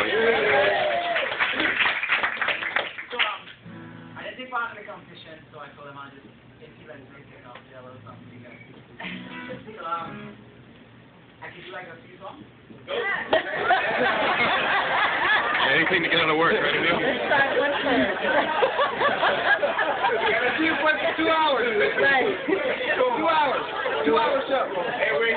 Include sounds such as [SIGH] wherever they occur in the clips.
I didn't so I told them I just if you or something. so, um, I like a few songs. Anything to get out of work, right? Two, two hours. Right. Two hours. Two hours show. Hey, wait.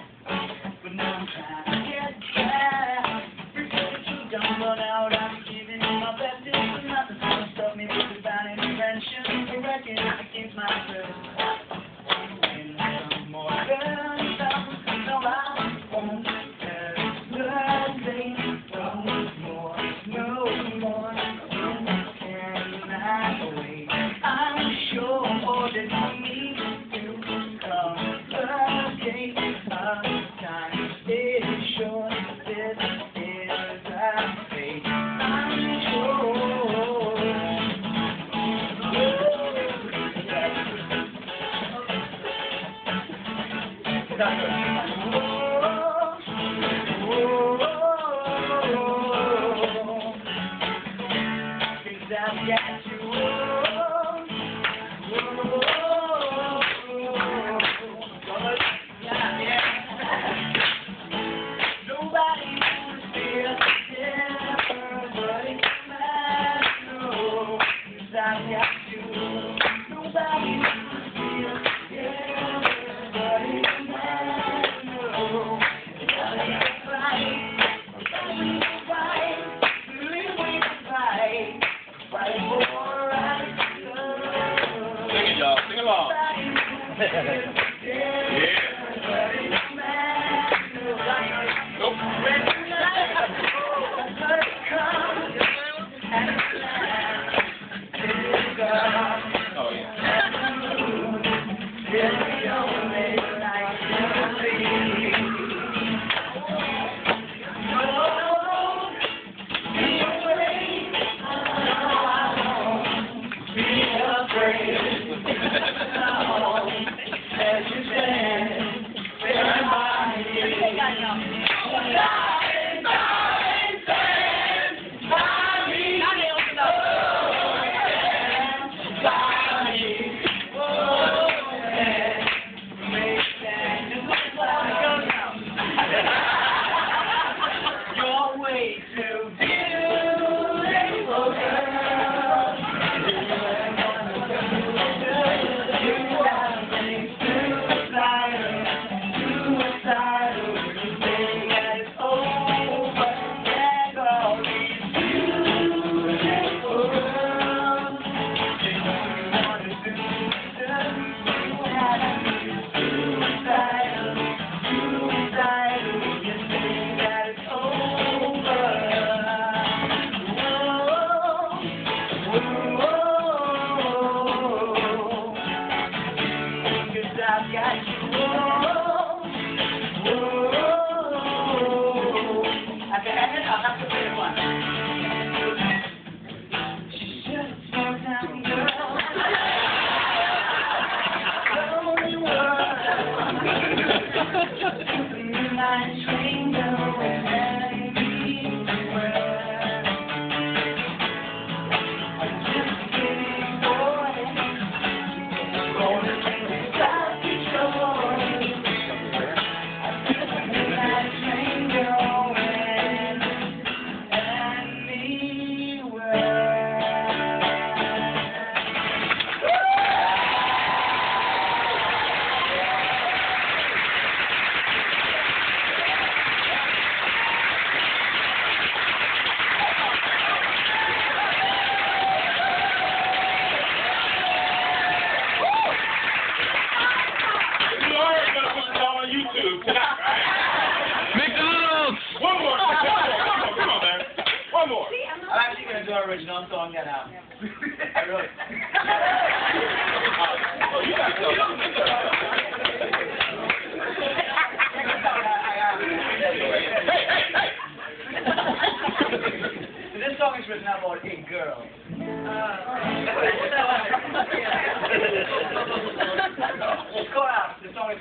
Yeah. [LAUGHS] side [LAUGHS] McDonald's! One more! Come on, come on, man. One more. See, I'm, I'm actually going to do an original song that um. [LAUGHS] I really. oh, you got this song is written about a girl. Uh,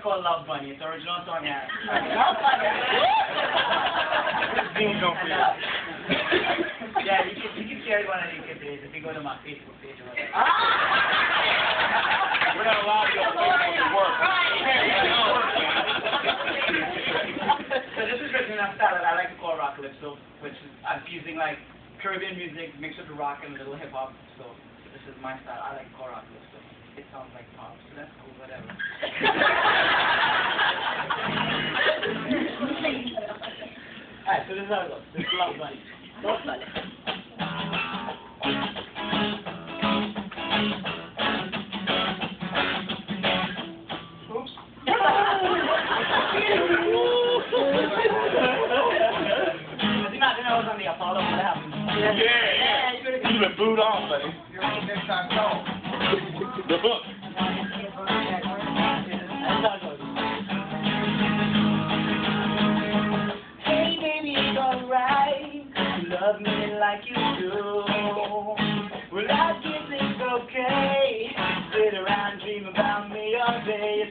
uh, the song called Love Bunny. It's the original song, yeah. [LAUGHS] Love Bunny. Beans don't And, yeah, you can, you can share it one of these days if you go to my Facebook page or whatever. We're not allowed to go on Facebook to work. [LAUGHS] so this is written in a style that I like to call rock calypso, which is I'm fusing like Caribbean music mixed with the rock and a little hip hop. So this is my style. I like to call rock calypso. It sounds like pop, so that's cool. Whatever. [LAUGHS] Alright, so this is how it goes. This is Love Bunny. Love Bunny. Off, buddy. Next time, no. The book. That's how it goes. Hey baby, it's alright. Love me like you do. Well, I guess it's okay. Sit around, dream about me all day.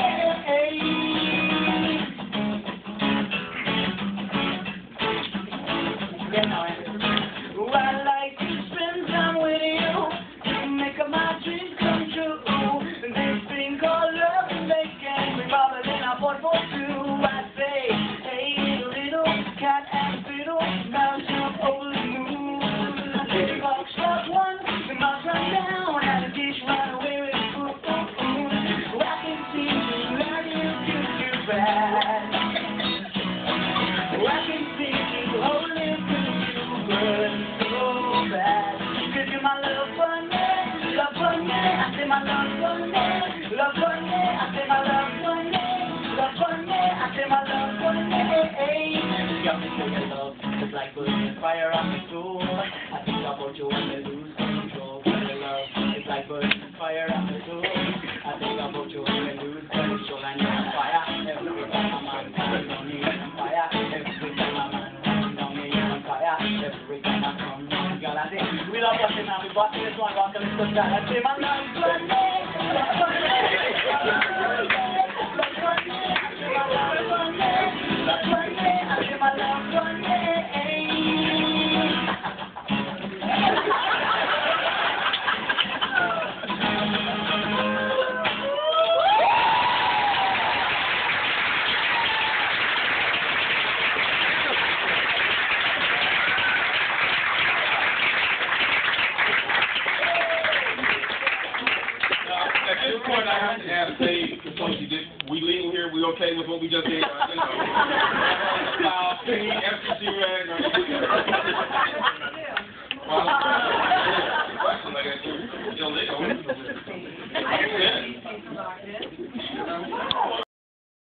your love is like burning fire on my soul. I think about you when I lose control. Your love is like burning fire on my soul. I think about you when I lose control. And you're on fire every time I'm on fire. You're on fire every time I'm on me on fire every time I come. Girl, I think we love watching now. We watch this one, and listen to that. I say my love love we okay with what we just did, uh, you know? [LAUGHS] FCC rag, or... Well, question like